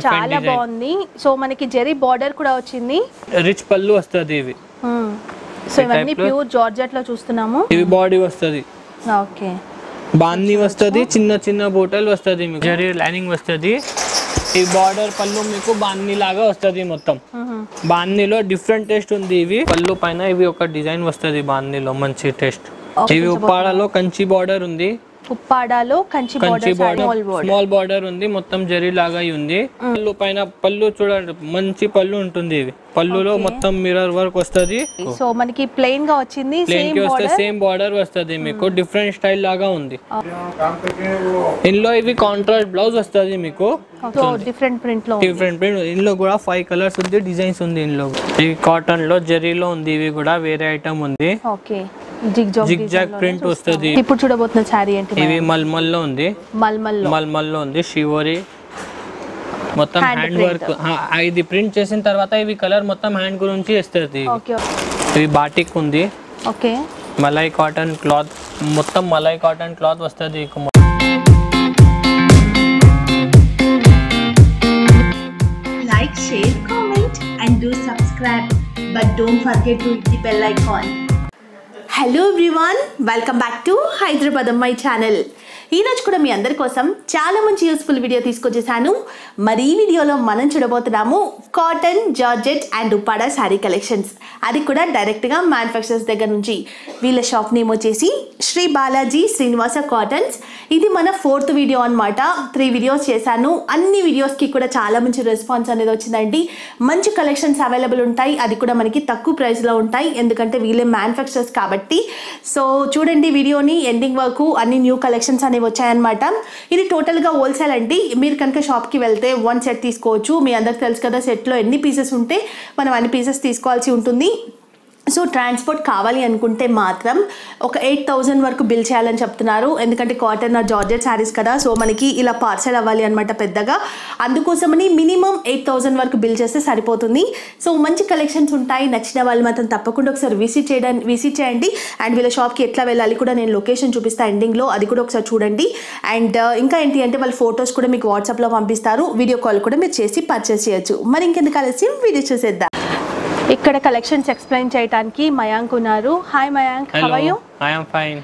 చాలా. బాగుంది. సో మనకి జెరీ బార్డర్ కూడా వచ్చింది. రిచ్ పళ్ళు వస్తుంది ఇవి. సో ఇవన్నీ ప్యూర్ జార్జెట్లో చూస్తున్నాము. ఇవి బాడీ వస్తుంది. ఓకే. బాందీ వస్తుంది చిన్న చిన్న బోటల్ వస్తుంది మీకు. జరీ లైనింగ్ వస్తుంది. ఈ బార్డర్ పళ్ళు మీకు బాందీ లాగా వస్తుంది మొత్తం. బాందీలో డిఫరెంట్ టేస్ట్ ఉంది ఇవి. పళ్ళు పైన ఇవి ఒక డిజైన్ వస్తుంది బాందీలో మంచి టేస్ట్. ఇవి ఉప్పాడలో కంచి బార్డర్ ఉంది. ఉప్పాడాలో Kanchi Kanchi border small border ఉంది మొత్తం జరీ లాగా ఉంది. పళ్ళు పైన పళ్ళు చూడండి మంచి పళ్ళు ఉంటుంది ఇవి. పళ్ళులో మొత్తం మిర్రర్ వర్క్ వస్తుంది. సో మనకి ప్లెయిన్గా వచ్చింది సేమ్కి వస్తే బార్డర్ సేమ్ బార్డర్ వస్తుంది మీకు. డిఫరెంట్ స్టైల్ లాగా ఉంది. ఇందులో ఇవి కాంట్రాస్ట్ బ్లౌజ్ వస్తుంది మీకు. సో డిఫరెంట్ ప్రింట్లో. డిఫరెంట్ ప్రింట్ ఇందులో కూడా ఫైవ్ కలర్స్ ఉంది డిజైన్స్ ఉంది ఇందులో. ఇవి కాటన్లో జరీలో ఉంది ఇవి కూడా వేరే ఐటమ్ ఉంది. ఓకే జిగ్ జాగ్ ప్రింట్ వస్తుంది. ఇప్పుడు చూడబోతున్న శారీ ఏంటి ఇవి మల్మల్లో ఉంది. మల్మల్లో మల్మల్లో ఉంది షివోరి మొత్తం హ్యాండ్. వర్క్ ఇది ప్రింట్ చేసిన తర్వాత ఇవి కలర్ మొత్తం హ్యాండ్ గురించి ఇస్తుంది ఓకే ఇవి బాటిక్ ఉంది. ఓకే. మలై కాటన్ క్లాత్ మొత్తం మలై కాటన్ క్లాత్ వస్తుంది like, share, comment, and do subscribe. But don't forget to hit the bell icon. Hello everyone, welcome back to Hyderabad my channel. ఈరోజు కూడా మీ అందరి కోసం చాలా మంచి యూస్ఫుల్ వీడియో తీసుకొచ్చేసాను. మరి ఈ వీడియోలో మనం చూడబోతున్నాము cotton georgette and Uppada sari collections అది కూడా డైరెక్ట్గా మ్యానుఫ్యాక్చరర్స్ దగ్గర నుంచి. వీళ్ళ షాప్ నేమ్ వచ్చేసి శ్రీ బాలాజీ శ్రీనివాస కాటన్స్ ఇది మన ఫోర్త్ వీడియో అన్నమాట. త్రీ వీడియోస్ చేశాను. అన్ని వీడియోస్కి కూడా చాలా మంచి రెస్పాన్స్ అనేది వచ్చిందండి. మంచి కలెక్షన్స్ అవైలబుల్ ఉంటాయి. అది కూడా మనకి తక్కువ ప్రైస్లో ఉంటాయి. ఎందుకంటే వీళ్ళే మ్యానుఫ్యాక్చరర్స్ కాబట్టి. సో చూడండి వీడియోని ఎండింగ్ వరకు అన్ని న్యూ కలెక్షన్స్ అనేవి వచ్చాయన్నమాట. ఇది టోటల్గా హోల్సేల్ అండి. మీరు కనుక షాప్కి వెళ్తే వన్ సెట్ తీసుకోవచ్చు. మీ అందరికి తెలుసు కదా సెట్లో ఎన్ని పీసెస్ ఉంటే మనం అన్ని పీసెస్ తీసుకోవాల్సి ఉంటుంది. సో ట్రాన్స్పోర్ట్ కావాలి అనుకుంటే మాత్రం ఒక ఎయిట్ థౌజండ్ వరకు బిల్ చేయాలని చెప్తున్నారు. ఎందుకంటే కాటన్ ఆ జార్జెట్ శారీస్ కదా సో మనకి ఇలా పార్సల్ అవ్వాలి అనమాట పెద్దగా. అందుకోసమని మినిమం ఎయిట్ థౌజండ్ వరకు బిల్ చేస్తే సరిపోతుంది. సో మంచి కలెక్షన్స్ ఉంటాయి. నచ్చిన వాళ్ళు మాత్రం తప్పకుండా ఒకసారి విజిట్ చేయడానికి విజిట్ చేయండి. అండ్ వీళ్ళ షాప్కి ఎట్లా వెళ్ళాలి కూడా నేను లొకేషన్ చూపిస్తాను ఎండింగ్లో. అది కూడా ఒకసారి చూడండి. అండ్ uh, ఇంకా ఏంటి అంటే వాళ్ళ ఫొటోస్ కూడా మీకు వాట్సాప్లో పంపిస్తారు. వీడియో కాల్ కూడా మీరు చేసి పర్చేస్ చేయొచ్చు. మరి ఇంకెందుకు ఆలస్యం? వీడియో చూసేద్దాం. ఇక్కడ కలెక్షన్స్ एक्सप्लेन చేయడానికి మయాంక్ ఉన్నారు hi Mayank how hello are you I am fine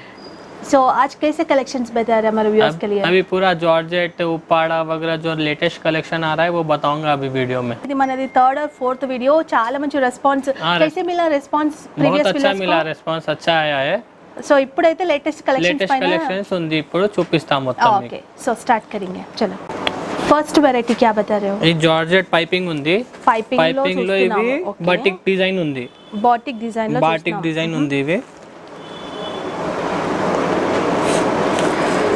so आज कैसे कलेक्शंस बता रहे हैं हमारे व्यूअर्स के लिए अभी पूरा जॉर्जेट उपाड़ा वगैरह जो लेटेस्ट कलेक्शन आ रहा है वो बताऊंगा अभी वीडियो में ఇది మనది థర్డ్ ఆర్ ఫోర్త్ వీడియో చాలా మంచి రెస్పాన్స్ हाँ, कैसे मिला రెస్పాన్స్ बहुत ప్రీవియస్ अच्छा मिला రెస్పాన్స్ अच्छा आया है సో ఇప్పుడైతే లేటెస్ట్ కలెక్షన్స్ లేటెస్ట్ పైన కలెక్షన్స్ ఉంది ఇప్పుడు చూపిస్తాం మొత్తం మీకు. ఓకే సో స్టార్ట్ करेंगे चलो ఫస్ట్ వెరైటీ క్యా బతారు ఇది జార్జెట్ పైపింగ్ ఉంది. పైపింగ్లో ఇది బాటిక్ డిజైన్ ఉంది. బాటిక్ డిజైన్లో బాటిక్ డిజైన్ mm-hmm. ఉంది ఇవి.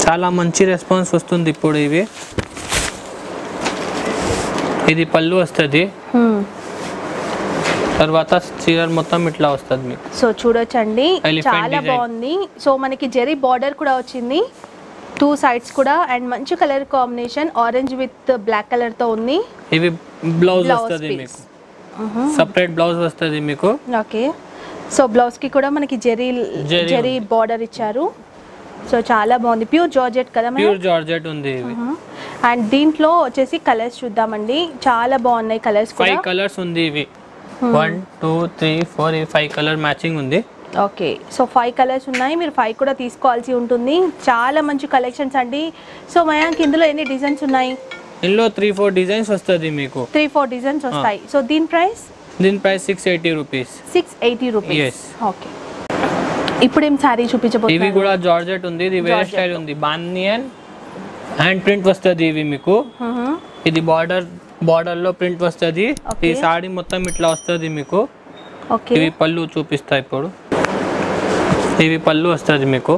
చాలా మంచి రెస్పాన్స్ వస్తుంది ఇప్పుడు ఇవి. ఇది పళ్ళు వస్తుంది. Hmm. తర్వాత చీర మొత్తం ఇట్లా వస్తుంది మీకు. సో చూడొచ్చండి. చాలా బాగుంది. సో మనకి జెరీ బార్డర్ కూడా వచ్చింది. టూ సైడ్స్ కూడా అండ్ మంచి colour combination orange with black కలర్తో ఉంది. ఇవి బ్లౌజ్ వస్తుంది. మీకు. సపరేట్ బ్లౌజ్ వస్తుంది మీకు. ఓకే. సో బ్లౌజ్కి కూడా మనకి జెరీ జరీ బార్డర్ ఇచ్చారు. సో చాలా బాగుంది. ప్యూర్ జార్జెట్ కదా ప్యూర్ జార్జెట్ ఉంది అండ్ దీంట్లో వచ్చేసి కలర్స్ చూద్దామండి. చాలా బాగున్నాయి కలర్స్ ఫైవ్ కలర్స్ ఉంది ఇవి. One two three four five colour matching ఉంది. ఓకే సో ఫైవ్ కలర్స్ ఉన్నాయి. మీరు ఫైవ్ కూడా తీసుకోవాల్సి ఉంటుంది. చాలా మంచి కలెక్షన్స్ అండి. సో మయాంక్ ఇందులో ఎన్ని డిజైన్స్ ఉన్నాయి? ఇందులో త్రీ ఫోర్ డిజైన్స్ వస్తుంది మీకు. త్రీ ఫోర్ డిజైన్స్ వస్తాయి. సో దీని ప్రైస్ దీని price six eighty rupees six eighty rupees. Okay ఇప్పుడు ఏం శారీ ఇవి చూపించబోతున్నారు కూడా జార్జెట్ ఉంది ఇది వేరే. స్టైల్ ఉంది. అండ్ హ్యాండ్ ప్రింట్ వస్తుంది ఇవి మీకు. మ్మ్. ఇది బార్డర్ బార్డర్లో ప్రింట్ వస్తుంది. ఈ సాడీ మొత్తం ఇట్లా వస్తుంది మీకు. ఓకే ఇవి పళ్ళు చూపిస్తా ఇప్పుడు. ఇవి పళ్ళు వస్తుంది మీకు.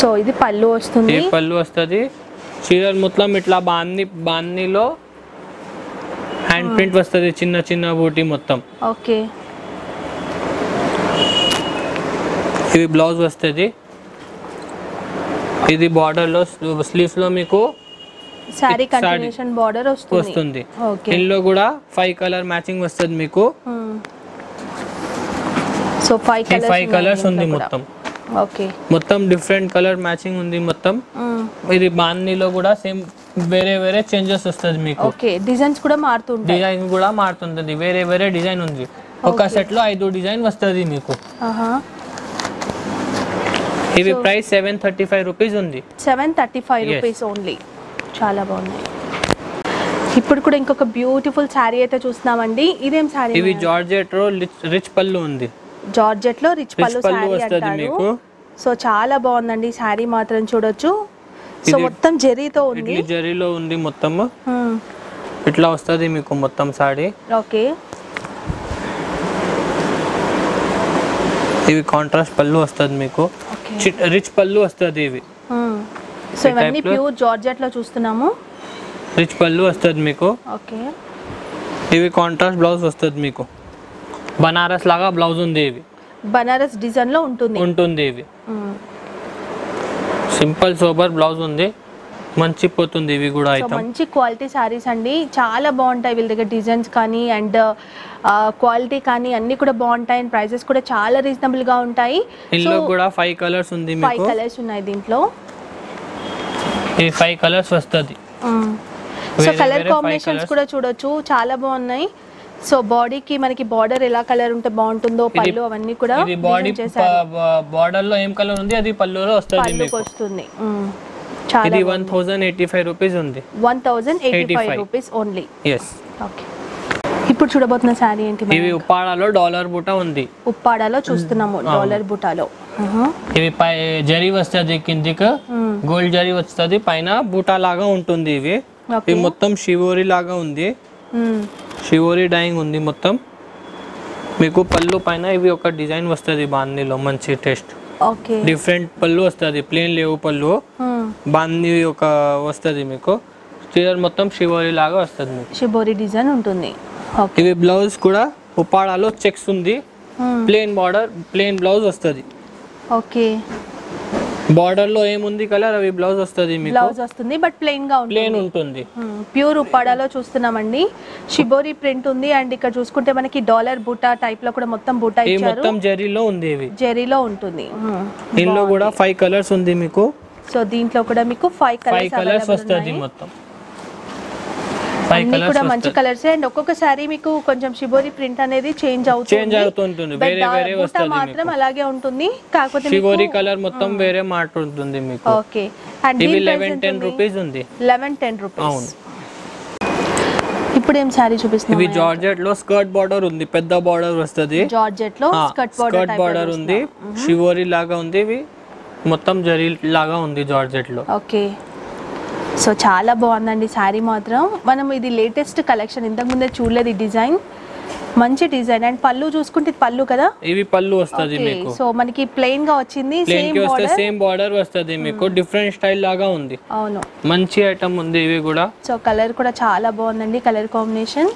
సో ఇది పళ్ళు వస్తుంది. పళ్ళు వస్తుంది. చీరలు మొత్తం ఇట్లా బాన్ని బాన్నీలో హ్యాండ్ ప్రింట్ వస్తుంది చిన్న చిన్న బూటీ మొత్తం. ఓకే. ఇవి బ్లౌజ్ వస్తుంది. ఇది బార్డర్లో స్లీవ్స్లో మీకు Saree. కంటిన్యూషన్ బార్డర్ వస్తుంది. ఇందులో కూడా ఫైవ్ కలర్ మ్యాచింగ్ వస్తుంది మీకు. సో ఫైవ్ ఫైవ్ కలర్స్ ఉంది మొత్తం. ఓకే మొత్తం డిఫరెంట్ కలర్ మ్యాచింగ్ ఉంది మొత్తం. ఇది బాందీలో కూడా సేమ్ వేరే వేరే చేంజెస్ వస్తుంది మీకు. ఓకే డిజైన్స్ కూడా మారుతుంటాయి. డిజైన్ కూడా మారుతుంటుంది. వేరే వేరే డిజైన్ ఉంది. ఒక సెట్లో ఐదు డిజైన్ వస్తుంది మీకు. ఇవి price seven thirty five rupees ఉంది. Seven thirty five. Rupees only చాలా బాగున్నాయి. ఇప్పుడు కూడా ఇంకొక బ్యూటిఫుల్ శారీ అయితే చూస్తున్నామండి. ఇదేం శారీ ఇవి జార్జెట్ రిచ్ పళ్ళు ఉంది. జార్జెట్లో రిచ్ పళ్ళు శారీ వస్తుంది అంటారు. మీకు. సో చాలా బాగుందండి శారీ మాత్రం చూడొచ్చు. సో మొత్తం జరీతో ఉంది. జరీలో ఉంది మొత్తం. ఇట్లా వస్తుంది మీకు మొత్తం సాడీ ఓకే. ఇవి కాంట్రాస్ట్ పళ్ళు వస్తుంది మీకు. రిచ్ పళ్ళు వస్తుంది ఇవి. సో ఇవన్నీ? ప్యూర్ జార్జెట్లో చూస్తున్నాము. రిచ్ పళ్ళు వస్తుంది మీకు. ఓకే. ఇవి కాంట్రాస్ట్ బ్లౌజ్ వస్తుంది మీకు. బనారస్ లాగా బ్లౌజ్ ఉంది ఇవి. బనారస్ డిజైన్లో ఉంటుంది. ఉంటుంది ఇవి. సింపుల్ సోబర్ బ్లౌజ్ ఉంది. మంచి పోతుంది ఇవి కూడా ఐటమ్ మంచి క్వాలిటీ శారీస్ అండి. చాలా బాగుంటాయి వీళ్ళ దగ్గర డిజైన్స్ కానీ అండ్ క్వాలిటీ కానీ అన్ని కూడా బాగుంటాయి అండ్ ప్రైసెస్ కూడా చాలా రీజనబుల్గా ఉంటాయి. ఇందులో కూడా ఫైవ్ కలర్స్ ఉంది ఫైవ్ కలర్స్ ఉన్నాయి దీంట్లో. ఈ ఫైవ్ కలర్స్ వస్తుంది. So colour combinations. కూడా చూడొచ్చు. చాలా బాగున్నాయి. సో బాడీకి మనకి బార్డర్ ఎలా కలర్ ఉంటే బాగుంటుందో పళ్ళు అవన్నీ కూడా బాడీ బార్డర్లో ఏం కలర్ ఉంది? అది పళ్ళులో వస్తుంది వస్తుంది. ఇది one thousand eighty five rupees ఉంది. One thousand eighty five 85 rupees only yes okay ఇప్పుడు చూడబోతున్న శారీ ఏంటి? ఇవి ఉప్పాడలో డాలర్ బూట ఉంది. ఉప్పాడాలో చూస్తున్నాము డాలర్ బుటాలో. ఇవి పై జరీ వస్తుంది కిందికి. గోల్డ్ జరీ వస్తుంది. పైన బూటా లాగా ఉంటుంది ఇవి. ఇవి మొత్తం షివోరి లాగా ఉంది. షివోరి డైయింగ్ ఉంది మొత్తం. మీకు పళ్ళు పైన ఇవి ఒక డిజైన్ వస్తుంది బాందీలో మంచి టేస్ట్. ఓకే. డిఫరెంట్ పళ్ళు వస్తుంది ప్లేన్ లేవు పళ్ళు. బాందీ ఒక వస్తుంది మీకు. చీర మొత్తం షివోరి లాగా వస్తుంది మీకు. షిబోరి డిజైన్ ఉంటుంది. ఇవి బ్లౌజ్ కూడా ఉప్పాడాలో చెక్స్ ఉంది. ప్లేన్ బార్డర్ ప్లేన్ బ్లౌజ్ వస్తుంది. ఓకే. బార్డర్లో ఏముంది కలర్? అవి బ్లౌజ్ వస్తుంది మీకు? బ్లౌజ్ వస్తుంది బట్ ప్లెయిన్గా ప్లేన్ ఉంటుంది. ప్యూర్ ఉప్పాడాలో చూస్తున్నామండి. షిబోరి ప్రింట్ ఉంది అండ్ ఇక్కడ చూసుకుంటే మనకి డాలర్ బూటా టైప్లో కూడా మొత్తం బూటా ఇచ్చారు. మొత్తం జరీలో ఉంది ఇవి. జెరీలో ఉంటుంది. మ్మ్. దీనిలో కూడా ఫైవ్ కలర్స్ ఉంది మీకు. సో దీంట్లో కూడా మీకు ఫైవ్ కలర్స్ వస్తుంది మొత్తం. అన్ని కూడా మంచి కలర్స్. అండ్ ఒక్కొక్కసారి మీకు కొంచెం షిబోరి ప్రింట్ అనేది చేంజ్ అవుతుంది చేంజ్ అవుతుంటుంది. వేరే వేరే వస్తుంది మాత్రం అలాగే ఉంటుంది. కాకపోతే షివోరి కలర్ మొత్తం వేరే మాట ఉంటుంది మీకు. ఓకే. అండ్ ఇవి లెవెన్ టెన్ రూపీస్ ఉంది. Eleven ten rupees. అవును. ఇప్పుడు ఏం ఇవి చూపిస్తున్నాం జార్జెట్లో స్కర్ట్ బార్డర్ ఉంది. పెద్ద బార్డర్ వస్తుంది. జార్జెట్లో స్కర్ట్ బార్డర్ స్కర్ట్ బార్డర్ ఉంది. షివోరి లాగా ఉంది. ఇవి మొత్తం జరీ లాగా ఉంది జార్జెట్లో ఓకే. సో చాలా బాగుందండి శారీ మాత్రం. మనం ఇది లేటెస్ట్ కలెక్షన్ ఇంతకుముందే చూడలేదు ఈ డిజైన్. మంచి డిజైన్. అండ్ పళ్ళు చూసుకుంటే పళ్ళు కదా? ఇవి పళ్ళు వస్తుంది మీకు. సో మనకి ప్లెయిన్గా వచ్చింది సేమ్ బార్డర్ సేమ్ బార్డర్ వస్తుంది మీకు. డిఫరెంట్ స్టైల్ లాగా ఉంది. అవును. మంచి ఐటమ్ ఉంది ఇవి కూడా. సో కలర్ కూడా చాలా బాగుందండి కలర్ కాంబినేషన్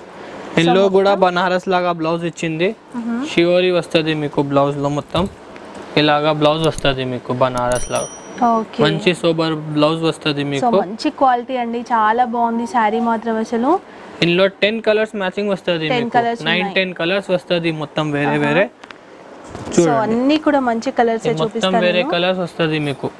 ఎల్లో కూడా బనారస్ లాగా బ్లౌజ్ ఇచ్చింది. షివోరి వస్తుంది మీకు బ్లౌజ్లో మొత్తం. ఇలాగా బ్లౌజ్ వస్తుంది మీకు బనారస్ లాగా. మంచి సోబర్ బ్లౌజ్ వస్తుంది మీకు. మంచి క్వాలిటీ అండి. చాలా బాగుంది శారీ మాత్రం అసలు. ఇందులో టెన్ కలర్స్ మ్యాచింగ్ వస్తుంది 10 మీకు. colours nine. టెన్ కలర్స్ వస్తుంది మొత్తం వేరే వేరే. సో అన్ని కూడా మంచి కలర్స్ మొత్తం వేరే. కలర్స్ వస్తుంది మీకు.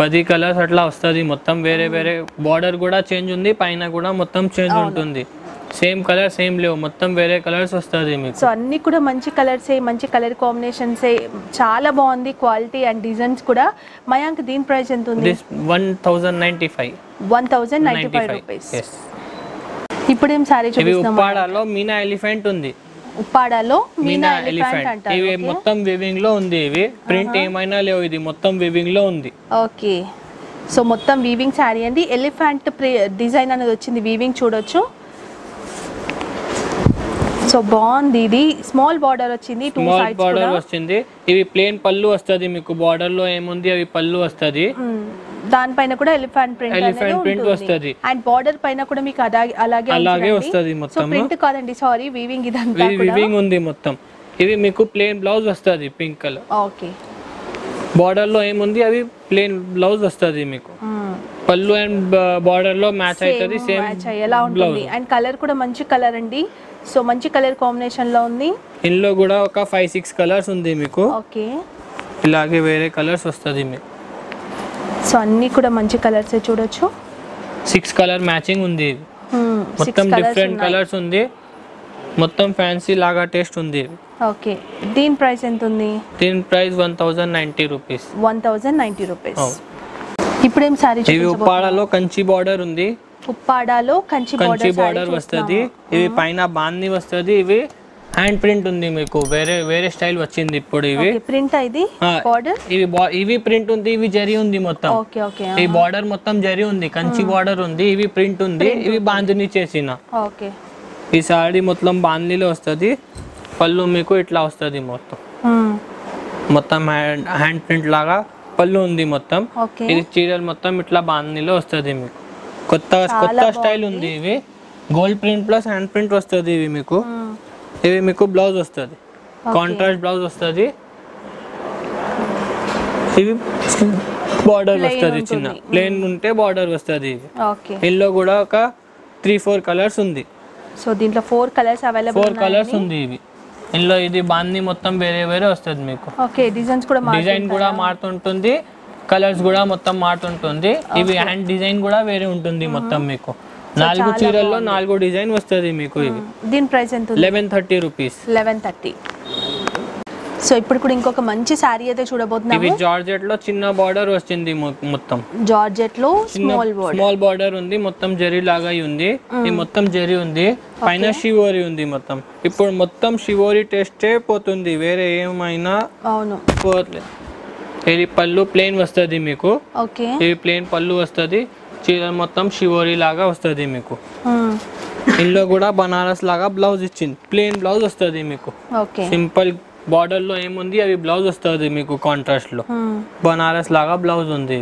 పది కలర్స్ అట్లా వస్తుంది. మొత్తం వేరే వేరే. బార్డర్ కూడా చేంజ్ ఉంది పైన కూడా మొత్తం చేంజ్ ఉంటుంది. సేమ్ కలర్ సేమ్ లేవు మొత్తం వేరే కలర్స్ వస్తుంది మీకు. సో అన్ని కూడా మంచి కలర్సే మంచి కలర్ కాంబినేషన్సే చాలా బాగుంది క్వాలిటీ అండ్ డిజైన్స్ కూడా. మయాంక్ దీని ప్రైస్ ఎంత ఉంది? One thousand ninety five one thousand ninety ninety five rupees ఇప్పుడు ఇవి చూపిస్తున్నాం ఉప్పాడాలో మీనా ఎలిఫెంట్ ఉంది. ఉప్పాడాలో మీనా ఎలిఫెంట్ అంటారు ఇవి మొత్తం వివింగ్లో ఉంది ఇవి. ప్రింట్ ఏమైనా లేవు ఇది. మొత్తం వివింగ్లో ఉంది. ఓకే. సో మొత్తం వీవింగ్ శారీ అండి. ఎలిఫెంట్ డిజైన్ అనేది వచ్చింది. వీవింగ్ చూడొచ్చు. సో బాగుంది ఇది. స్మాల్ బార్డర్ వచ్చింది టూ స్మాల్ సైడ్స్ బార్డర్ వస్తుంది. ఇవి ప్లేన్ పళ్ళు వస్తుంది మీకు. బార్డర్లో ఏముంది? అవి పళ్ళు వస్తుంది. దానిపైన కూడా ఎలిఫెంట్ ప్రింట్ print అనేది వస్తది. అండ్ బార్డర్ పైన కూడా మీకు అలాగే అలాగే అలాగే వస్తది మొత్తం. ప్రింట్ కాదండి సారీ వీవింగ్ ఇదంతా వివింగ్ ఉంది మొత్తం. ఇవి మీకు ప్లేన్ బ్లౌజ్ వస్తుంది పింక్ కలర్ ఓకే బార్డర్లో ఏముంది? అవి ప్లేన్ బ్లౌజ్ వస్తుంది మీకు. పళ్ళు అండ్ బార్డర్లో మ్యాచ్ అవుతుంది సేమ్ మ్యాచ్ అయ్యేలా ఉంటుంది. అండ్ కలర్ కూడా మంచి కలర్ అండి. సో మంచి కలర్ కాంబినేషన్లో ఉంది. ఇందులో కూడా ఒక ఫైవ్ సిక్స్ కలర్స్ ఉంది మీకు. ఓకే. ఇలాగే వేరే కలర్స్ వస్తుంది మీకు సో అన్ని కూడా మంచి కలర్స్ చూడొచ్చు. సిక్స్ కలర్ మ్యాచింగ్ ఉంది. మొత్తం డిఫరెంట్. కలర్స్ ఉంది. మొత్తం ఫ్యాన్సీ లాగా టేస్ట్ ఉంది. ఓకే. దీని ప్రైస్ ఎంత ఉంది? దీని price one thousand ninety rupees one thousand ninety rupees. ఇప్పుడు ఏం సారీ ఇవి ఉప్పాడలో కంచి బార్డర్ ఉంది. ఉప్పాడాలో కంచి కంచి బార్డర్ వస్తుంది ఇవి పైన బాంది వస్తుంది ఇవి హ్యాండ్ ప్రింట్ ఉంది మీకు వేరే వేరే స్టైల్ వచ్చింది ఇప్పుడు ఇవి. ప్రింట్ ఇది? ఆ, బార్డర్ ఇవి ఇవి ప్రింట్ ఉంది ఇవి జరి ఉంది మొత్తం. ఈ బార్డర్ మొత్తం జరి ఉంది కంచి బార్డర్ ఉంది ఇవి ప్రింట్ ఉంది ఇవి బాందిని చేసిన. ఈ సారీ మొత్తం బాందీలో వస్తుంది పళ్ళు మీకు ఇట్లా వస్తుంది మొత్తం. మొత్తం హ్యాండ్ ప్రింట్ లాగా పళ్ళు ఉంది మొత్తం. ఇది చీరలు మొత్తం ఇట్లా బాందీలో వస్తుంది మీకు. కొత్త కొత్త స్టైల్ ఉంది ఇవి. Gold print plus hand print వస్తుంది ఇవి మీకు. ఇవి మీకు బ్లౌజ్ వస్తుంది. కాంట్రాస్ట్ బ్లౌజ్ వస్తుంది. ఇవి బార్డర్ వస్తుంది చిన్న. ప్లేన్ ఉంటే బార్డర్ వస్తుంది ఇవి. ఇందులో కూడా ఒక త్రీ ఫోర్ కలర్స్ ఉంది. సో దీంట్లో four colours available four colours ఉంది ఇవి. ఇందులో ఇది బాంది మొత్తం వేరే వేరే వస్తుంది మీకు. ఓకే డిజైన్స్ కూడా డిజైన్ కూడా మారుతుంటుంది. కలర్స్ కూడా మొత్తం మారుతుంటుంది. ఇవి హ్యాండ్ డిజైన్ కూడా వేరే ఉంటుంది మొత్తం మీకు. నాలుగు చీరల్లో నాలుగు డిజైన్ వస్తుంది మీకు ఇవి దీని ప్రైస్ ఎంత eleven thirty rupees eleven thirty so ఇప్పుడు కూడా ఇంకొక మంచి శారీ అయితే ఇవి చూడబోతున్నాము జార్జెట్లో చిన్న బార్డర్ వచ్చింది మొత్తం. జార్జెట్లో స్మాల్ బోర్డ్ స్మాల్ బార్డర్ ఉంది మొత్తం జరీ లాగా ఉంది. ఇది మొత్తం జరీ ఉంది. పైన షివోరి ఉంది మొత్తం. ఇప్పుడు మొత్తం షివోరి టెస్టే పోతుంది. వేరే ఏమైనా అవును. పోట్లేదు ఇది పళ్ళు ప్లేన్ వస్తుంది మీకు. ఇది ప్లేన్ పళ్ళు వస్తుంది. చీర మొత్తం షివోరి లాగా వస్తుంది మీకు. ఇందులో కూడా బనారస్ లాగా బ్లౌజ్ ఇచ్చింది. ప్లేన్ బ్లౌజ్ వస్తుంది మీకు. సింపుల్ బార్డర్లో ఏముంది అవి బ్లౌజ్ వస్తుంది మీకు కాంట్రాస్ట్లో. బనారస్ లాగా బ్లౌజ్ ఉంది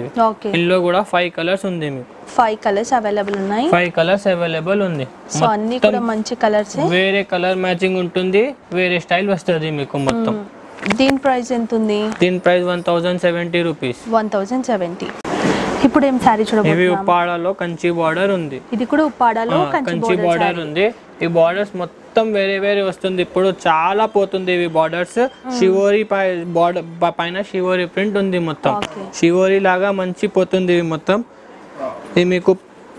ఇందులో కూడా ఫైవ్ కలర్స్ ఉంది మీకు. ఫైవ్ కలర్స్ అవైలబుల్ ఉన్నాయి. ఫైవ్ కలర్స్ అవైలబుల్ ఉంది. సో అన్ని కూడా మంచి కలర్స్ వేరే కలర్ మ్యాచింగ్ ఉంటుంది వేరే స్టైల్ వస్తుంది మీకు మొత్తం. దీని ప్రైస్ ఎంత ఉంది దీని price one thousand seventy rupees. One thousand seventy. ఇప్పుడు ఏం ఇవి చూడబోతున్నాం ఉప్పాడలో కంచి బార్డర్ ఉంది. ఇది కూడా ఉప్పాడాలో కంచి బోర్డర్ ఉంది. ఈ బార్డర్స్ మొత్తం వేరే వేరే వస్తుంది. ఇప్పుడు చాలా పోతుంది ఇవి బార్డర్స్. షివోరి బార్డర్ పైన షివోరి ప్రింట్ ఉంది మొత్తం. షివోరి లాగా మంచి పోతుంది ఇవి మొత్తం. ఇది మీకు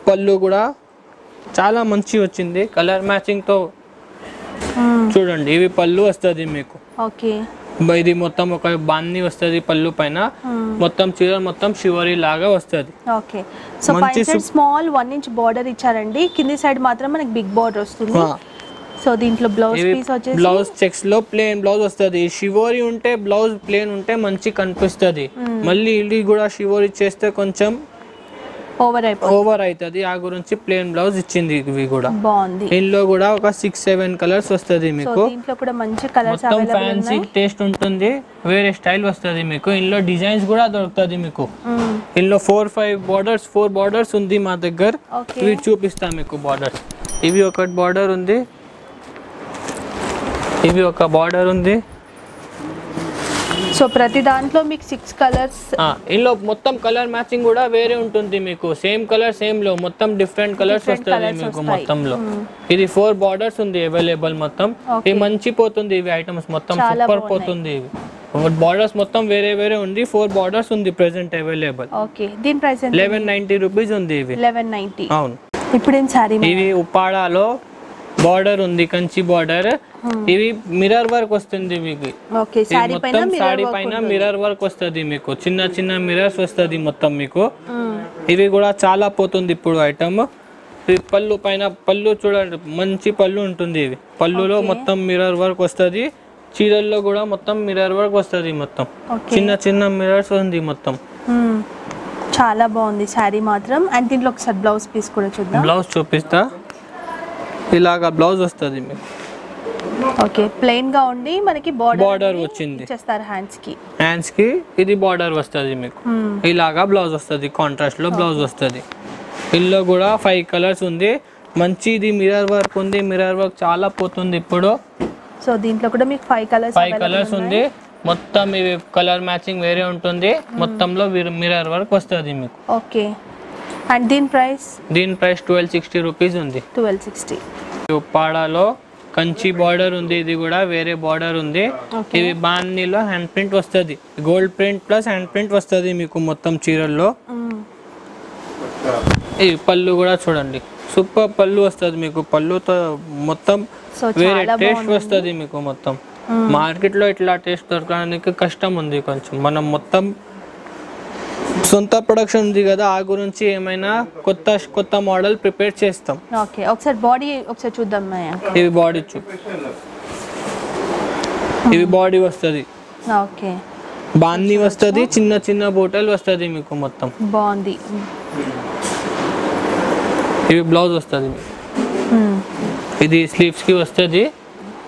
పళ్ళు కూడా చాలా మంచి వచ్చింది. కలర్ మ్యాచింగ్తో చూడండి. ఇవి పళ్ళు వస్తుంది మీకు. ఓకే. ఇది మొత్తం ఒక బాన్ని వస్తుంది పళ్ళు పైన. మొత్తం చీర మొత్తం షివోరి లాగా వస్తుంది. ఓకే. సో పైన స్మాల్ వన్ ఇంచ్ బార్డర్ ఇచ్చారండి. కింది సైడ్ మాత్రం మనకి బిగ్ బార్డర్ వస్తుంది. సో దీంట్లో బ్లౌజ్ పీస్ వచ్చేసి బ్లౌజ్ చెక్స్లో ప్లేన్ బ్లౌజ్ వస్తుంది. షివోరి ఉంటే బ్లౌజ్ ప్లేన్ ఉంటే మంచి కనిపిస్తుంది. మళ్ళీ ఇది కూడా షివోరి చేస్తే కొంచెం ఓవర్ ఓవర్ అవుతుంది ఆ గురించి ప్లేన్ బ్లౌజ్ ఇచ్చింది ఇవి కూడా. బాగుంది. ఇందులో కూడా ఒక సిక్స్ సెవెన్ కలర్స్ వస్తుంది మీకు. దీంట్లో కూడా మంచి కలర్స్ మొత్తం ఫ్యాన్సీ టేస్ట్ ఉంటుంది. వేరే స్టైల్ వస్తుంది మీకు. ఇందులో డిజైన్స్ కూడా దొరుకుతుంది మీకు. ఇందులో four five borders four borders ఉంది మా దగ్గర. ఇవి చూపిస్తా మీకు బార్డర్స్ ఇవి ఒక బార్డర్ ఉంది. ఇవి ఒక బార్డర్ ఉంది. సో ప్రతి దాంట్లో మీకు సిక్స్ కలర్స్ ఇందులో మొత్తం కలర్ మ్యాచింగ్ కూడా వేరే ఉంటుంది మీకు. సేమ్ కలర్ సేమ్లో. మొత్తం డిఫరెంట్ కలర్స్ colours మీకు వస్తాయి. మొత్తంలో. ఇది ఫోర్ బార్డర్స్ ఉంది అవైలబుల్ మొత్తం. ఇది మంచి పోతుంది ఇవి ఐటమ్స్ మొత్తం. సూపర్. పోతుంది ఇవి. బార్డర్స్ మొత్తం వేరే వేరే ఉంది. ఫోర్ బార్డర్స్ ఉంది ప్రెసెంట్ అవైలబుల్ ఓకే దీని ప్రైస్ ఎంత లెవెన్ నైన్టీ రూపీస్ ఉంది ఇవి. లెవెన్ నైన్టీ అవును. ఇప్పుడు ఏం శారీ ఇవి ఉప్పాడాలో బార్డర్ ఉంది కంచి బార్డర్. ఇవి మిర్రర్ వర్క్ వస్తుంది మీకు. మొత్తం సాడీ పైన. మిర్రర్ వర్క్ వస్తుంది మీకు. చిన్న చిన్న మిర్రర్స్ వస్తుంది మొత్తం మీకు. ఇవి కూడా చాలా పోతుంది ఇప్పుడు ఐటమ్. పళ్ళు పైన పళ్ళు చూడండి మంచి పళ్ళు ఉంటుంది ఇవి. పళ్ళులో మొత్తం మిర్రర్ వర్క్ వస్తుంది. చీరల్లో కూడా మొత్తం మిర్రర్ వర్క్ వస్తుంది మొత్తం. చిన్న చిన్న మిర్రర్స్ ఉంది మొత్తం. చాలా బాగుంది శారీ మాత్రం. అండ్ దీంట్లో ఒకసారి బ్లౌజ్ పీస్ కూడా చూద్దాం. బ్లౌజ్ చూపిస్తా. ఇలాగా బ్లౌజ్ వస్తుంది మీకు. ఓకే ప్లెయిన్గా ఉండి మనకి బార్డర్ బార్డర్ వచ్చింది. ఇచ్చేస్తారు హ్యాండ్స్కి హ్యాండ్స్కి ఇది బార్డర్ వస్తుంది మీకు. ఇలాగా బ్లౌజ్ వస్తుంది కాంట్రాస్ట్లో బ్లౌజ్ వస్తుంది. ఇందులో కూడా ఫైవ్ కలర్స్ ఉంది. మంచి ఇది మిర్రర్ వర్క్ ఉంది. మిర్రర్ వర్క్ చాలా పోతుంది ఇప్పుడు. సో దీంట్లో కూడా మీకు ఫైవ్ కలర్స్ ఫైవ్ కలర్స్ ఉంది. మొత్తం ఇవి కలర్ మ్యాచింగ్ వేరే ఉంటుంది. మొత్తంలో మిర్రర్ వర్క్ వస్తుంది మీకు. ఓకే అండ్ దీని ప్రైస్? దీని ప్రైస్ ట్వెల్వ్ సిక్స్టీ రూపీస్ ఉంది. Twelve sixty. ఉప్పాడలో కంచి బార్డర్ ఉంది ఇది కూడా వేరే బార్డర్ ఉంది. ఇవి బాన్నీలో హ్యాండ్ ప్రింట్ వస్తుంది. Gold print plus hand print వస్తుంది మీకు మొత్తం చీరల్లో. ఈ పళ్ళు కూడా చూడండి. సూపర్ పళ్ళు వస్తుంది మీకు. పళ్ళుతో మొత్తం వేరే టేస్ట్ వస్తుంది మీకు మొత్తం. మార్కెట్లో ఇట్లా టేస్ట్ దొరకడానికి కష్టం ఉంది కొంచెం. మనం మొత్తం సొంత ప్రొడక్షన్ ఉంది కదా ఆ గురించి ఏమైనా కొత్త కొత్త మోడల్ ప్రిపేర్ చేస్తాం. ఓకే ఒకసారి బాడీ ఒకసారి చూద్దాం ఇవి బాడీ చూ. ఇవి బాడీ వస్తుంది. ఓకే బాందీ వస్తుంది చిన్న చిన్న బోటల్ వస్తుంది మీకు మొత్తం. బాగుంది. ఇవి బ్లౌజ్ వస్తుంది ఇది స్లీవ్స్కి వస్తుంది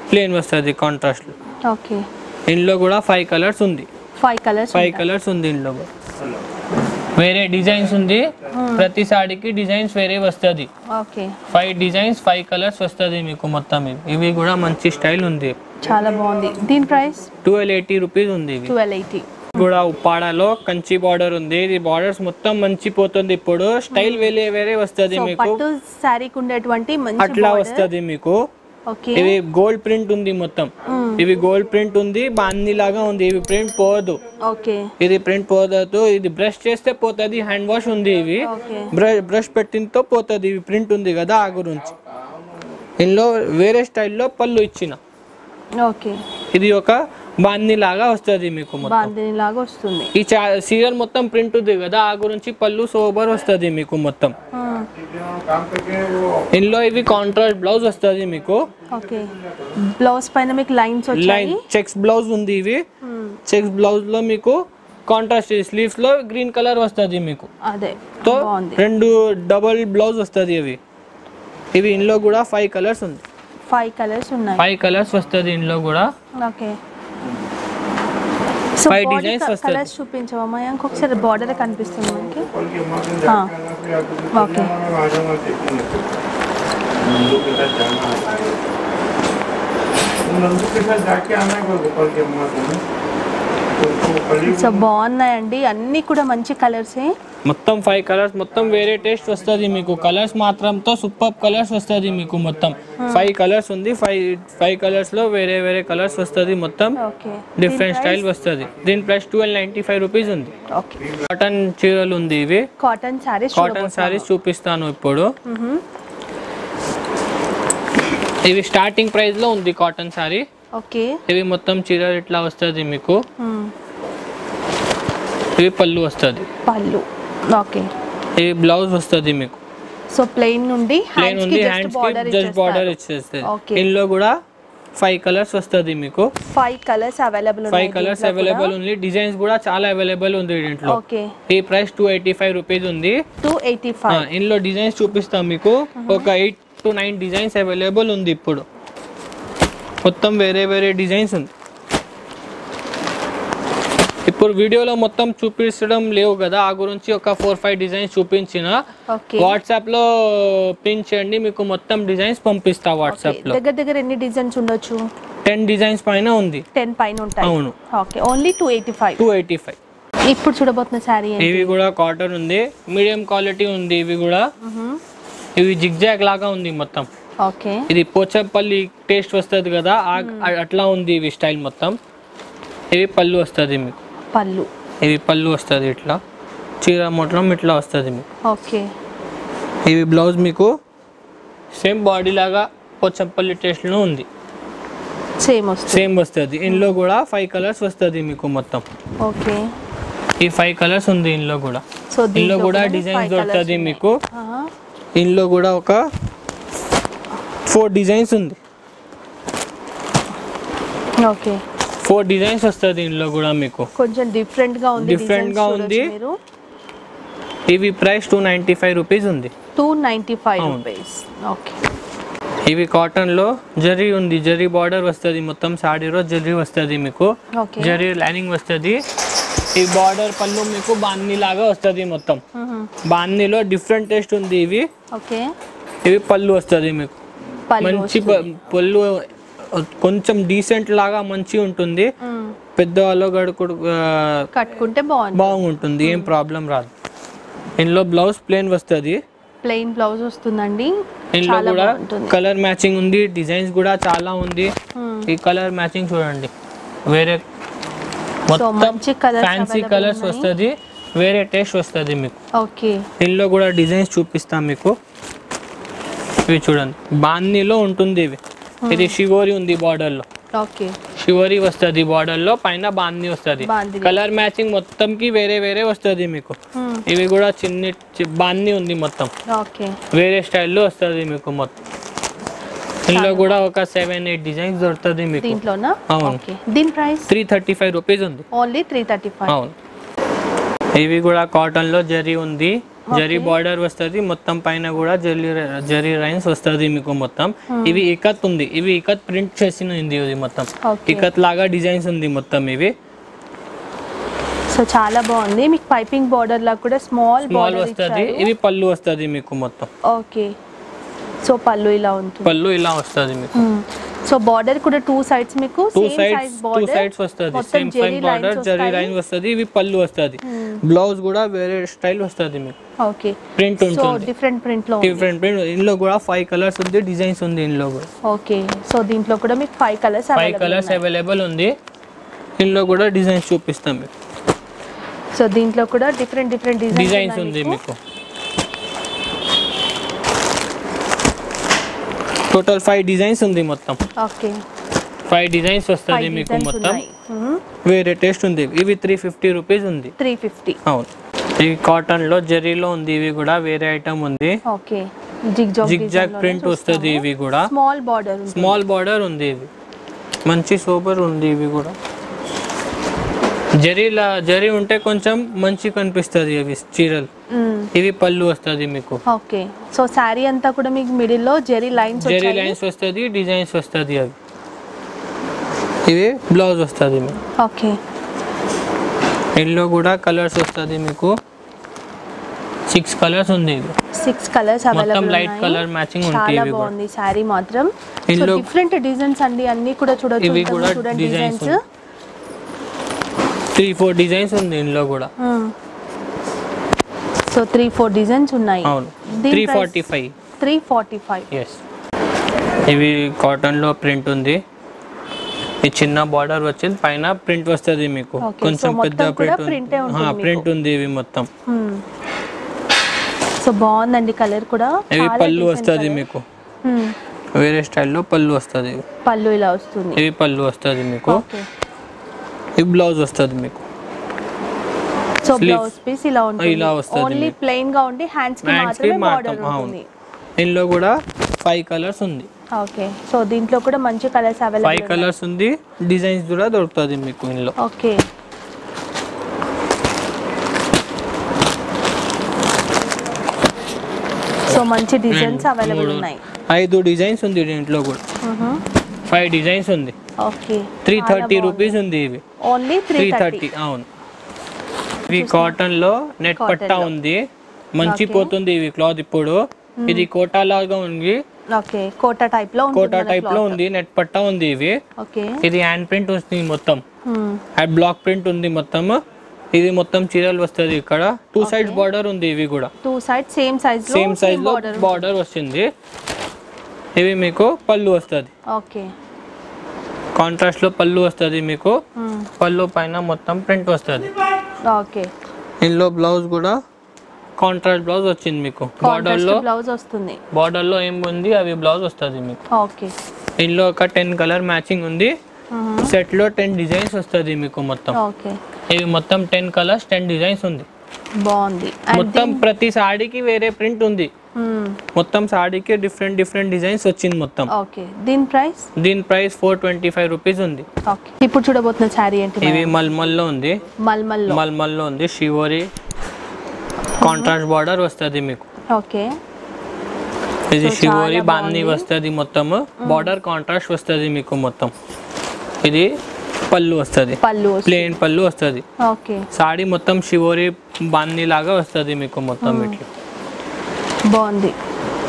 ప్లేన్ వస్తుంది కాంట్రాస్ట్ ఓకే ఇందులో కూడా ఫైవ్ కలర్స్ ఉంది. ఫైవ్ కలర్స్ ఫైవ్ కలర్స్ ఉంది ఇందులో కూడా. వేరే డిజైన్స్ ఉంది. ప్రతి సాడీకి డిజైన్స్ వేరే వస్తుంది. ఫైవ్ డిజైన్స్ ఫైవ్ కలర్స్ వస్తుంది మీకు మొత్తం. ఇవి కూడా మంచి స్టైల్ ఉంది. చాలా బాగుంది. దీని ప్రైస్? ట్వెల్వ్ ఎయిటీ రూపీస్ ఉంది ఇవి. ట్వెల్వ్ ఎయిటీ కూడా ఉప్పాడలో కంచి బార్డర్ ఉంది. ఇది బార్డర్స్ మొత్తం మంచి పోతుంది ఇప్పుడు. స్టైల్ వేరే వేరే వస్తుంది మీకు. ఉండేటువంటి అట్లా. వస్తుంది మీకు. ఇవి గోల్డ్ ప్రింట్ ఉంది మొత్తం. ఇవి గోల్డ్ ప్రింట్ ఉంది బాందీ లాగా ఉంది ఇవి ప్రింట్ పోదు. ఇది ప్రింట్ పోదు ఇది బ్రష్ చేస్తే పోతుంది హ్యాండ్ వాష్ ఉంది ఇవి. బ్రష్ పెట్టినతో పోతుంది ఇవి ప్రింట్ ఉంది కదా ఆ గురించి. ఇందులో వేరే స్టైల్లో పళ్ళు ఇచ్చిన. ఇది ఒక బాందీ లాగా వస్తుంది మీకు మొత్తం. బాందిని లాగా వస్తుంది. ఈ సీరియల్ మొత్తం ప్రింట్ ఉంది కదా ఆ గురించి పళ్ళు సోబర్ వస్తుంది మీకు మొత్తం. మ్మ్. ఇందులో ఇవి కాంట్రాస్ట్ బ్లౌజ్ వస్తుంది మీకు. ఓకే. బ్లౌజ్ పైన మీకు లైన్స్ లైన్ వచ్చాయి చెక్స్ బ్లౌజ్ ఉంది ఇవి. మ్మ్. చెక్స్ బ్లౌజ్లో మీకు కాంట్రాస్ట్ స్లీవ్స్లో గ్రీన్ కలర్ వస్తుంది మీకు. అదే తో బాగుంది. రెండు డబల్ బ్లౌజ్ వస్తుంది ఇవి. ఇవి ఇందులో కూడా ఫైవ్ కలర్స్ ఉంది. ఫైవ్ కలర్స్ ఉన్నాయి. ఫైవ్ కలర్స్ వస్తుంది ఇందులో కూడా. Okay. So Five body designs వస్తది. కలర్స్ చూపించవమ్మా ఇంకొకసారి బార్డర్ కనిపిస్తుంది మనకి ఆ, ఓకే नंदू के साथ जाना है नंदू के साथ जाके आना है गोपाल के अम्मा को उसको कल సో బాగున్నాయండి అన్నీ కూడా మంచి కలర్సే మొత్తం ఫైవ్ కలర్స్ మొత్తం వేరే టేస్ట్ వస్తుంది మీకు. కలర్స్ మాత్రంతో సూపర్ కలర్స్ వస్తుంది మీకు మొత్తం. ఫైవ్ కలర్స్ ఉంది. ఫైవ్ ఫైవ్ కలర్స్లో వేరే వేరే కలర్స్ వస్తుంది మొత్తం. డిఫరెంట్ స్టైల్ వస్తుంది. దీని plus twelve ninety five rupees ఉంది కాటన్ చీరలు ఉంది ఇవి. కాటన్ శారీస్ కాటన్ శారీస్ చూపిస్తాను ఇప్పుడు. ఇవి స్టార్టింగ్ ప్రైస్లో ఉంది కాటన్ శారీ ఓకే. ఇవి మొత్తం చీరలు ఇట్లా వస్తుంది మీకు? ఇవి పళ్ళు వస్తుంది. పళ్ళు. ఓకే. ఇవి బ్లౌజ్ వస్తుంది మీకు. సో ప్లెయిన్ నుండి ఉంది కి హ్యాండ్స్ జస్ట్ బార్డర్కి జస్ట్ బార్డర్ ఇచ్చేస్తుంది. ఇందులో కూడా ఫైవ్ కలర్స్ వస్తుంది మీకు. Five colours available five colours available ఉంది. డిజైన్స్ కూడా చాలా అవైలబుల్ ఉంది దీంట్లో. ఈ price two eighty five rupees ఉంది. టూ ఎయిటీ ఫైవ్ ఇందులో డిజైన్స్ చూపిస్తాం మీకు. ఒక eight to nine designs available ఉంది ఇప్పుడు. మొత్తం వేరే వేరే డిజైన్స్ ఉంది. ఇప్పుడు వీడియోలో మొత్తం చూపించడం లేవు కదా ఆ గురించి ఒక ఫోర్ ఫైవ్ డిజైన్స్ చూపించిన. వాట్సాప్లో పిన్ చేయండి మీకు మొత్తం డిజైన్స్ పంపిస్తా వాట్సాప్లో దగ్గర దగ్గర ఎన్ని డిజైన్స్ ఉండొచ్చు? టెన్ డిజైన్స్ పైన ఉంది. టెన్ పైన ఉంటాయి. అవును. Okay. Only two eighty five. Two eighty five. ఇప్పుడు చూడబోతున్న శారీ ఇవి కూడా కాటన్ ఉంది. మీడియం క్వాలిటీ ఉంది ఇవి కూడా. ఇవి జిగ్జాగ్ లాగా ఉంది మొత్తం. ఓకే. ఇది పోచంపల్లి టేస్ట్ వస్తుంది కదా అట్లా ఉంది ఇవి స్టైల్ మొత్తం. ఇవి పళ్ళు వస్తుంది మీకు. పళ్ళు. ఇవి పళ్ళు వస్తుంది ఇట్లా. చీర మొత్తం ఇట్లా వస్తుంది మీకు. ఓకే. ఇవి బ్లౌజ్ మీకు సేమ్ బాడీ లాగా పోచంపల్లి టేస్ట్లో ఉంది. సేమ్ వస్తుంది. సేమ్ వస్తుంది. ఇందులో కూడా ఫైవ్ కలర్స్ వస్తుంది మీకు మొత్తం. ఓకే. ఈ ఫైవ్ కలర్స్ ఉంది ఇందులో కూడా. ఇందులో కూడా డిజైన్స్ దొరుకుతుంది మీకు. ఇందులో కూడా ఒక ఫోర్ డిజైన్స్ ఉంది. ఓకే. ఫోర్ డిజైన్స్ వస్తుంది ఇందులో కూడా మీకు. కొంచెం డిఫరెంట్గా ఉంది Different గా ఉంది. ఇవి price two ninety five rupees ఉంది. Two ninety five. Rupees. Okay. ఇవి కాటన్లో జరీ ఉంది. జరీ బార్డర్ వస్తుంది మొత్తం సాడీలో జరీ వస్తుంది మీకు. జరీ లైనింగ్ వస్తుంది. ఈ బార్డర్ పళ్ళు మీకు బాందీ లాగా వస్తుంది మొత్తం. బాందీలో డిఫరెంట్ టేస్ట్ ఉంది ఇవి. ఓకే. ఇవి పళ్ళు వస్తుంది మీకు. మంచి పళ్ళు కొంచెం డీసెంట్ లాగా మంచి ఉంటుంది. గడుకుడు ఆ, కట్టుకుంటే బాగుంటుంది. ఏం ప్రాబ్లం రాదు. ఇందులో బ్లౌజ్ ప్లేన్ వస్తుంది. ప్లెయిన్ బ్లౌజ్ వస్తుందండి. ఇందులో కూడా కలర్ మ్యాచింగ్ ఉంది. డిజైన్స్ కూడా చాలా ఉంది. ఈ కలర్ మ్యాచింగ్ చూడండి. వేరే మొత్తం ఫ్యాన్సీ కలర్స్ వస్తుంది. వేరే టేస్ట్ వస్తుంది మీకు. ఓకే. ఇందులో కూడా డిజైన్స్ చూపిస్తాం మీకు. ఇవి చూడండి. బాన్నీలో ఉంటుంది ఇవి. ఇది షివోరి ఉంది border లో ఓకే. షివోరి వస్తుంది లో పైన బాందీ వస్తుంది. కలర్ మ్యాచింగ్ మొత్తంకి వేరే వేరే వస్తుంది మీకు. ఇవి కూడా చిన్ని బాందీ ఉంది మొత్తం. ఓకే. వేరే స్టైల్లో వస్తుంది మీకు మొత్తం. ఇందులో కూడా ఒక సెవెన్ ఎయిట్ డిజైన్స్ దొరుకుతుంది మీకు. దీంట్లోనా? అవును. ఓకే. దీని price? Three thirty five rupees ఉంది. Only three thirty five. అవును. ఇవి కూడా కాటన్లో జరీ ఉంది. జరీ బార్డర్ వస్తుంది మొత్తం పైన కూడా జరీ జరీ లైన్స్ వస్తుంది మీకు మొత్తం. ఇవి ఇకత్ ఉంది ఇవి ఇకత్ ప్రింట్ చేసిన ఉంది ఇది మొత్తం. ఇకత్ లాగా డిజైన్స్ ఉంది మొత్తం ఇవి. సో చాలా బాగుంది. మీకు పైపింగ్ బార్డర్ లా కూడా స్మాల్ బార్డర్ వస్తుంది ఇవి పళ్ళు వస్తుంది మీకు మొత్తం. ఓకే సో పళ్ళు ఇలా ఉంటుంది. పళ్ళు ఇలా వస్తుంది మీకు. సో బార్డర్ కూడా టూ సైడ్స్ మీకు టూ సైడ్స్ టూ సైడ్స్ వస్తుంది same fine border zari line వస్తుంది ఇవి పళ్ళు వస్తుంది. బ్లౌజ్ కూడా వేరే స్టైల్ వస్తుంది మీకు. ఓకే ప్రింట్ సో ఉంటుంది. డిఫరెంట్ ప్రింట్లో డిఫరెంట్ ప్రింట్ ఇందులో కూడా ఫైవ్ కలర్స్ ఉంది డిజైన్స్ ఉంది ఇందులో కూడా. ఓకే సో దీంట్లో కూడా మీకు five colours five colours available ఉంది. ఇందులో కూడా డిజైన్స్ చూపిస్తాం మీకు. సో దీంట్లో కూడా డిఫరెంట్ డిఫరెంట్ డిజైన్స్ ఉంది మీకు. టోటల్ ఫైవ్ డిజైన్స్ ఉంది మొత్తం. ఓకే. ఫైవ్ డిజైన్స్ వస్తుంది మీకు మొత్తం. వేరే టేస్ట్ ఉంది. ఇవి త్రీ ఫిఫ్టీ రూపీస్ ఉంది. త్రీ ఫిఫ్టీ అవును. ఇవి కాటన్లో జరీలో ఉంది ఇవి కూడా వేరే ఐటమ్ ఉంది. ఓకే. జిగ్ జాగ్ ప్రింట్ వస్తుంది ఇవి కూడా. స్మాల్ బార్డర్ స్మాల్ బార్డర్ ఉంది ఇవి. మంచి సూపర్ ఉంది ఇవి కూడా. జరీలా జరీ ఉంటే కొంచెం మంచి కనిపిస్తుంది ఇవి చీరలు. ఇవి పళ్ళు వస్తుంది మీకు. ఓకే. సో శారీ అంతా కూడా మీకు మిడిల్లో జెరీ లైన్స్ జరీ లైన్స్ వస్తుంది డిజైన్స్ వస్తుంది అవి. ఇవి బ్లౌజ్ వస్తుంది మీకు. ఓకే. ఇందులో కూడా కలర్స్ వస్తుంది మీకు. సిక్స్ కలర్స్ ఉంది సిక్స్ కలర్స్ మొత్తం అవైలబుల్ లైట్ కలర్ మ్యాచింగ్ చాలా బాగుంది శారీ మాత్రం. డిఫరెంట్ డిజైన్స్ అండి అన్ని కూడా చూడొచ్చు ఇవి కూడా డిజైన్స్ త్రీ ఫోర్ డిజైన్స్ ఉంది ఇందులో కూడా. సో త్రీ ఫోర్ డిజైన్స్ ఉన్నాయి. Three forty five three forty five yes ఇవి కాటన్లో ప్రింట్ ఉంది. ఈ చిన్న బార్డర్ వచ్చింది. పైన ప్రింట్ వస్తుంది మీకు. కొంచెం పెద్ద ప్రింట్ ప్రింట్ ఉంది. ఇవి మొత్తం. సో బాగుందండి కలర్ కూడా. ఇవి పళ్ళు వస్తుంది. మీకు. Hmm. వేరే స్టైల్లో పళ్ళు వస్తుంది. పళ్ళు ఇలా వస్తుంది. ఇవి పళ్ళు వస్తుంది మీకు. ఇవి బ్లౌజ్ వస్తుంది మీకు. So Sleeves. బ్లౌజ్ పీస్ ఇలా ఉంటుంది. ఇలా వస్తుంది ఓన్లీ. ప్లెయిన్గా ఉండి హ్యాండ్స్కి మాత్రమే మాత్రం బార్డర్ ఉంటుంది. ఇందులో కూడా ఫైవ్ కలర్స్ ఉంది. ఓకే సో దీంట్లో కూడా మంచి కలర్స్ ఫైవ్ అవైలబుల్ కలర్స్ ఉంది. డిజైన్స్ కూడా దొరుకుతుంది మీకు ఇందులో. ఓకే సో మంచి డిజైన్స్ అవైలబుల్ ఉన్నాయి. ఐదు డిజైన్స్ ఉంది దీంట్లో కూడా. ఫైవ్ డిజైన్స్ ఉంది. ఓకే త్రీ థర్టీ రూపీస్ ఉంది ఇవి. ఓన్లీ త్రీ థర్టీ అవును. ఇవి కాటన్లో నెట్ పట్టా. ఉంది. మంచి. పోతుంది ఇవి క్లాత్ ఇప్పుడు. ఇది కోటా లాగా ఉంది. ఓకే. కోటా టైప్లో కోటా టైప్లో. ఉంది. నెట్ పట్టా ఉంది ఇవి ఓకే. ఇది హ్యాండ్ ప్రింట్ వస్తుంది మొత్తం. హ్యాండ్ బ్లాక్ ప్రింట్ ఉంది మొత్తం. ఇది మొత్తం చీరలు వస్తుంది ఇక్కడ. టూ సైడ్స్ బార్డర్ ఉంది ఇవి కూడా. టూ సైడ్ సేమ్ సైజ్లో సేమ్ సైజ్లో బార్డర్ వస్తుంది. ఇవి మీకు పళ్ళు వస్తుంది. ఓకే. కాంట్రాస్ట్లో పళ్ళు వస్తుంది మీకు. పళ్ళు పైన మొత్తం ప్రింట్ వస్తుంది. ఓకే. ఇందులో బ్లౌజ్ కూడా? కాంట్రాస్ట్ బ్లౌజ్ వచ్చింది మీకు. బార్డర్లో బ్లౌజ్ వస్తుంది. బార్డర్లో ఏం ఉంది అవి బ్లౌజ్ వస్తుంది మీకు. ఓకే. ఇందులో ఒక టెన్ కలర్ మ్యాచింగ్ ఉంది. సెట్లో టెన్ డిజైన్స్ వస్తుంది మీకు మొత్తం. ఓకే. ఇవి మొత్తం టెన్ కలర్స్ టెన్ డిజైన్స్ ఉంది. బాగుంది. మొత్తం ప్రతి సాడీకి వేరే ప్రింట్ ఉంది. మొత్తం సాడీకి డిఫరెంట్ డిఫరెంట్ డిజైన్స్ వచ్చింది మొత్తం. ఓకే దీని ప్రైస్ దీని price four twenty five rupees ఉంది. ఇప్పుడు చూడబోతున్న శారీ ఏంటి ఇవి మల్మల్లో ఉంది. మల్మల్లో. మల్మల్లో ఉంది. షివోరి కాంట్రాస్ట్ బార్డర్ వస్తుంది మీకు. ఓకే ఇది షివోరి బాందీ. వస్తుంది మొత్తం బార్డర్ కాంట్రాస్ట్ వస్తుంది మీకు మొత్తం. ఇది పళ్ళు వస్తుంది. పళ్ళు. ప్లేన్ పళ్ళు వస్తుంది. ఓకే సాడీ మొత్తం షివోరి బాందీ లాగా వస్తుంది మీకు మొత్తం ఇట్లా బాగుంది.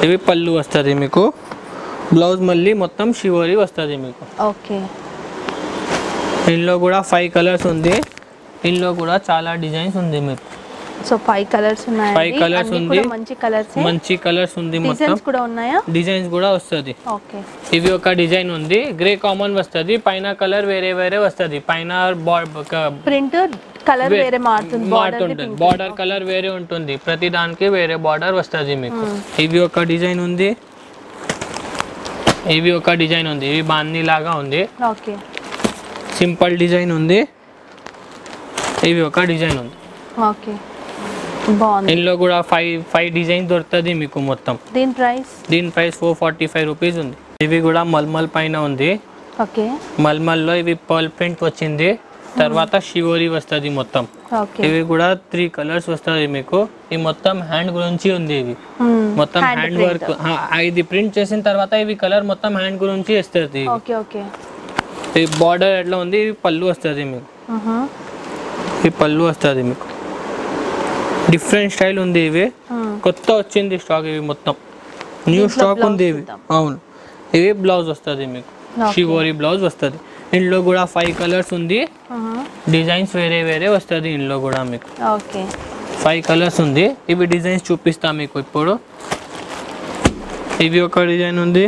ఇవి పళ్ళు వస్తుంది మీకు. బ్లౌజ్ మళ్ళీ మొత్తం షివోరి వస్తుంది మీకు. ఓకే. ఇందులో కూడా ఫైవ్ కలర్స్ ఉంది. ఇందులో కూడా చాలా డిజైన్స్ ఉంది మీకు. సో ఫైవ్ కలర్స్ ఉన్నాయి Five colours ఉంది. మంచి కలర్స్ మంచి కలర్స్ ఉంది మొత్తం. డిజైన్స్ కూడా ఉన్నాయా? డిజైన్స్ కూడా వస్తుంది. ఓకే. ఇవి ఒక డిజైన్ ఉంది. గ్రే కామన్ వస్తుంది. పైన కలర్ వేరే వేరే వస్తుంది. పైన ప్రింట్ కలర్ వేరే మారుతుంది బార్డర్ మారుతుంటుంది. బార్డర్ కలర్ వేరే ఉంటుంది. ప్రతి దానికి వేరే బార్డర్ వస్తుంది మీకు. ఇవి ఒక డిజైన్ ఉంది. ఇవి ఒక డిజైన్ ఉంది. ఇవి బాందీ లాగా ఉంది. సింపుల్ డిజైన్ ఉంది. ఇవి ఒక డిజైన్ ఉంది. ఓకే ఇందులో కూడా ఫైవ్ ఫైవ్ డిజైన్స్ దొరుకుతుంది మీకు మొత్తం. దీని ప్రైస్ దీని price four forty five rupees ఉంది. ఇవి కూడా మల్మల్ పైన ఉంది. ఓకే మల్మల్లో ఇవి పర్ల్ ప్రింట్ వచ్చింది. తర్వాత షివోరి వస్తుంది మొత్తం. ఇవి కూడా త్రీ కలర్స్ వస్తుంది మీకు. ఈ మొత్తం హ్యాండ్ గురించి ఉంది ఇవి. మొత్తం హ్యాండ్ వర్క్ ఇది ప్రింట్ చేసిన తర్వాత ఇవి కలర్ మొత్తం హ్యాండ్ గురించి వస్తుంది ఈ బార్డర్ ఎట్లా ఉంది? ఇవి పళ్ళు వస్తుంది మీకు. ఈ పళ్ళు వస్తుంది మీకు. డిఫరెంట్ స్టైల్ ఉంది ఇవి. కొత్త వచ్చింది స్టాక్ ఇవి మొత్తం. న్యూ స్టాక్ ఉంది ఇవి. అవును. ఇవి బ్లౌజ్ వస్తుంది మీకు. షివోరి బ్లౌజ్ వస్తుంది. ఇందులో కూడా ఫైవ్ కలర్స్ ఉంది. డిజైన్స్ వేరే వేరే వస్తుంది ఇందులో కూడా మీకు. ఓకే. ఫైవ్ కలర్స్ ఉంది. ఇవి డిజైన్స్ చూపిస్తా మీకు ఇప్పుడు. ఇవి ఒక డిజైన్ ఉంది.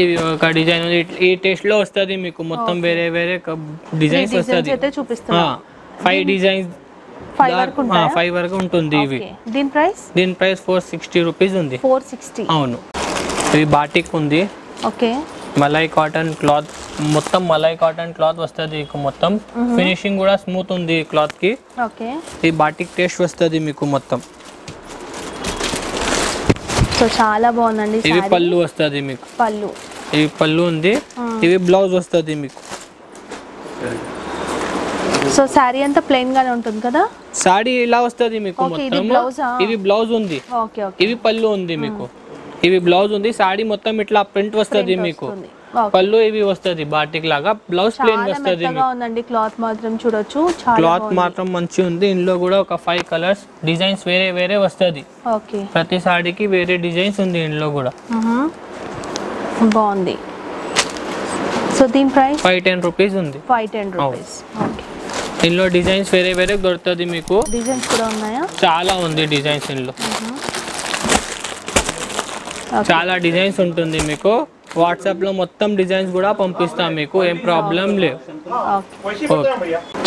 ఇవి ఒక డిజైన్ ఉంది. ఈ టేస్ట్లో వస్తుంది మీకు. మొత్తం వేరే వేరే డిజైన్స్ వస్తుంది. ఫైవ్ డిజైన్స్ ఫైవ్ వరకు ఉంటుంది ఇవి. దీని ప్రైస్ దీని ప్రైస్ ఫోర్ సిక్స్టీ రూపీస్ ఉంది. ఫోర్ సిక్స్టీ అవును. ఇవి బాటిక్ ఉంది. ఓకే. మలై కాటన్ క్లాత్ మొత్తం మలై కాటన్ క్లాత్ వస్తుంది మీకు మొత్తం. ఫినిషింగ్ కూడా స్మూత్ ఉంది ఈ క్లాత్కి. ఈ బాటిక్ టేస్ట్ వస్తుంది మీకు మొత్తం. సో చాలా బాగుందండి ఇవి. పళ్ళు వస్తుంది మీకు. పళ్ళు. ఇవి పళ్ళు ఉంది. ఇవి బ్లౌజ్ వస్తుంది మీకు. సో శారీ అంతా ప్లెయిన్ గానే ఉంటుంది కదా? సాడీ ఇలా వస్తుంది మీకు ఇది మొత్తం? ఇవి బ్లౌజ్ ఉంది. ఇవి పళ్ళు ఉంది మీకు. ఇవి బ్లౌజ్ ఉంది సాడీ మొత్తం ఇట్లా ప్రింట్ వస్తుంది మీకు. పళ్ళు ఇవి వస్తుంది బాటిక్ లాగా. బ్లౌజ్ ప్లేన్ వస్తుంది ఉందండి క్లాత్ మాత్రం చూడొచ్చు. క్లాత్. మాత్రం మంచిగా ఉంది ఇందులో కూడా ఒక ఫైవ్ కలర్స్ డిజైన్స్ వేరే వేరే వస్తుంది. ప్రతి సాడీకి వేరే డిజైన్స్ ఉంది ఇందులో కూడా. బాగుంది. సో దీని ప్రైస్ ఫైవ్ టెన్ రూపీస్ ఉంది. ఫైవ్ టెన్ రూపీస్ ఇందులో డిజైన్స్ వేరే వేరే దొరుకుతుంది మీకు. డిజైన్స్ కూడా ఉన్నాయా? చాలా ఉంది డిజైన్స్ ఇందులో. చాలా డిజైన్స్ ఉంటుంది మీకు. వాట్సాప్లో మొత్తం డిజైన్స్ కూడా పంపిస్తాం మీకు ఏం ప్రాబ్లం లేవు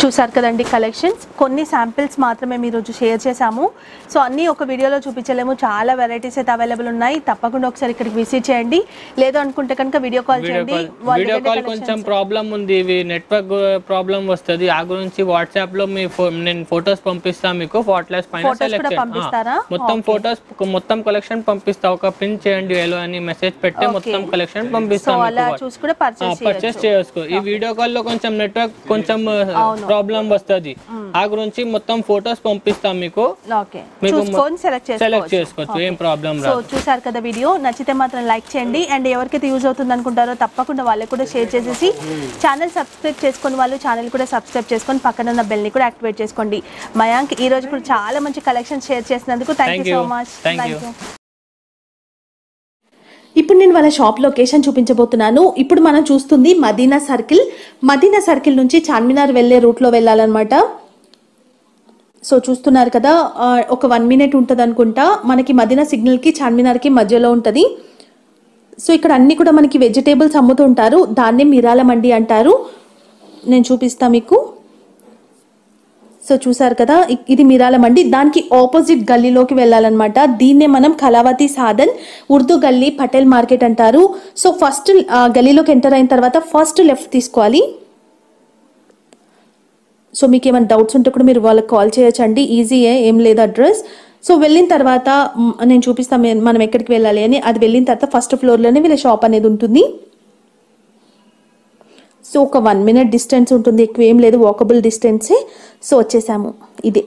చూసారు కదండి కలెక్షన్స్. కొన్ని శాంపిల్స్ మాత్రమే మీరు రోజు షేర్ చేశాము. సో అన్నీ ఒక వీడియోలో చూపించలేము. చాలా వెరైటీస్ అయితే అవైలబుల్ ఉన్నాయి. తప్పకుండా ఒకసారి ఇక్కడికి విజిట్ చేయండి. లేదు అనుకుంటే కనుక వీడియో కాల్ చేయండి. వీడియో కాల్ కొంచెం ప్రాబ్లం ఉంది. ఇవి నెట్వర్క్ ప్రాబ్లం వస్తుంది. ఆ గురించి వాట్సాప్లో మీ నేను ఫొటోస్ పంపిస్తాను మీకు. ఫోటోస్ పైన పంపిస్తారా? మొత్తం. ఫొటోస్ మొత్తం కలెక్షన్ పంపిస్తా. ఒక ప్రింట్ చేయండి. ఎలో అని మెసేజ్ పెట్టి. మొత్తం కలెక్షన్ సో పంపిస్తాం అలా చూసి కూడా పర్చేస్ చేయొచ్చు. ఈ వీడియో కాల్లో కొంచెం నెట్వర్క్ కొంచెం ప్రాబ్లం వస్తుంది. ఆ గురించి మొత్తం ఫొటోస్ పంపిస్తాం మీకు. సెలెక్ట్ చేసుకోవచ్చు. ఏం ప్రాబ్లం సో చూసారు కదా వీడియో నచ్చితే మాత్రం లైక్ చేయండి. అండ్ ఎవరికైతే యూజ్ అవుతుంది అనుకుంటారో తప్పకుండా వాళ్ళకి కూడా షేర్ చేసేసి ఛానల్ సబ్స్క్రైబ్ చేసుకుని వాళ్ళు ఛానల్ కూడా సబ్స్క్రైబ్ చేసుకొని పక్కన ఉన్న బెల్ని కూడా యాక్టివేట్ చేసుకోండి. మయాంక్ ఈ రోజు కూడా చాలా మంచి కలెక్షన్ షేర్ చేసినందుకు థ్యాంక్ సో. మచ్ థ్యాంక్ ఇప్పుడు నేను వాళ్ళ షాప్ లొకేషన్ చూపించబోతున్నాను. ఇప్పుడు మనం చూస్తుంది మదీనా సర్కిల్. మదీనా సర్కిల్ నుంచి చార్మినార్ వెళ్ళే రూట్లో వెళ్ళాలన్నమాట. సో చూస్తున్నారు కదా ఒక వన్ మినిట్ ఉంటుంది అనుకుంటా మనకి మదీనా సిగ్నల్కి చార్మినార్కి మధ్యలో ఉంటుంది. సో ఇక్కడ అన్ని కూడా మనకి వెజిటేబుల్స్ అమ్ముతుంటారు. దాన్నే మిరాల మండి అంటారు. నేను చూపిస్తా మీకు. సో చూసారు కదా ఇది మిరాల మండి. దానికి ఆపోజిట్ గల్లీలోకి వెళ్ళాలన్నమాట. దీన్నే మనం కళావతి సాధన్ ఉర్దూ గల్లీ పటేల్ మార్కెట్ అంటారు. సో ఫస్ట్ గల్లీలోకి ఎంటర్ అయిన తర్వాత ఫస్ట్ లెఫ్ట్ తీసుకోవాలి. సో మీకు ఏమైనా డౌట్స్ ఉంటే కూడా మీరు వాళ్ళకి కాల్ చేయొచ్చండి. ఈజీయే ఏం లేదు అడ్రస్. సో వెళ్ళిన తర్వాత నేను చూపిస్తాను మనం ఎక్కడికి వెళ్ళాలి అని అది వెళ్ళిన తర్వాత ఫస్ట్ ఫ్లోర్లోనే వీళ్ళ షాప్ అనేది ఉంటుంది. సో ఒక వన్ మినిట్ డిస్టెన్స్ ఉంటుంది ఎక్కువ ఏం లేదు వాకబుల్ డిస్టెన్సే. సో వచ్చేసాము. ఇదే.